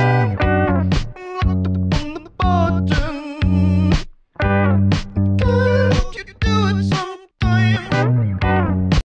Mm-hmm.